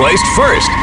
placed first.